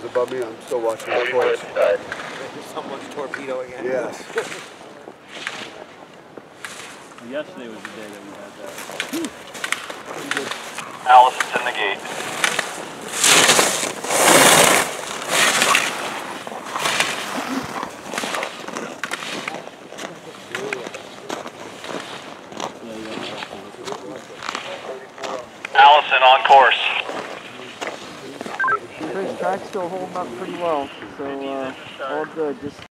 is above me. I'm still watching the course. Someone's torpedoing it. Yes. Yesterday was the day that we had that. Allison's in the gate. Allison on course. Chris, track's still holding up pretty well, so uh, all good. Just